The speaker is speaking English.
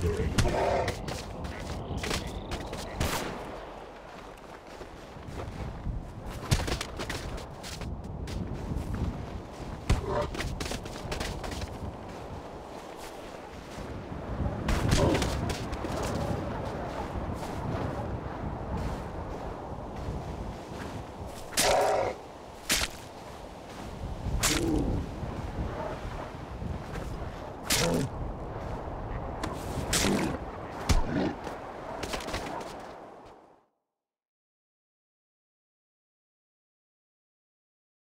victory.